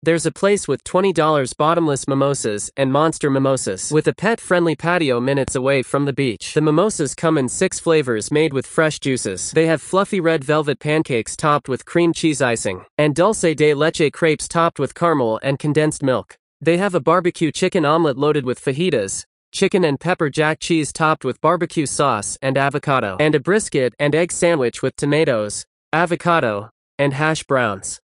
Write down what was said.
There's a place with $20 bottomless mimosas and monster mimosas with a pet friendly patio minutes away from the beach. The mimosas come in six flavors made with fresh juices. They have fluffy red velvet pancakes topped with cream cheese icing, and dulce de leche crepes topped with caramel and condensed milk. They have a barbecue chicken omelet loaded with fajitas, chicken and pepper jack cheese topped with barbecue sauce and avocado, and a brisket and egg sandwich with tomatoes, avocado, and hash browns.